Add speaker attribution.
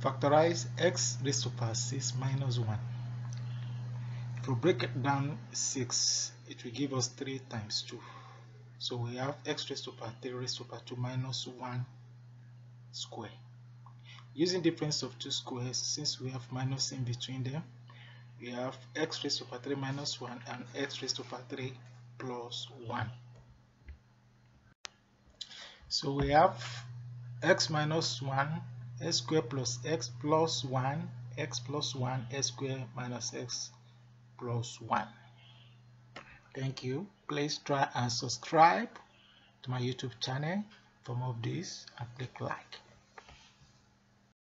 Speaker 1: factorize x raised to power 6 minus 1 if we break it down 6 it will give us 3 times 2 so we have x raised to power 3 raised to power 2 minus 1 square. Using difference of two squares since we have minus in between them we have x raised to power 3 minus 1 and x raised to power 3 plus 1 so we have x minus 1 x square plus x plus 1 x plus 1 x square minus x plus 1 thank you. Please try and subscribe to my youtube channel for more of this. And click like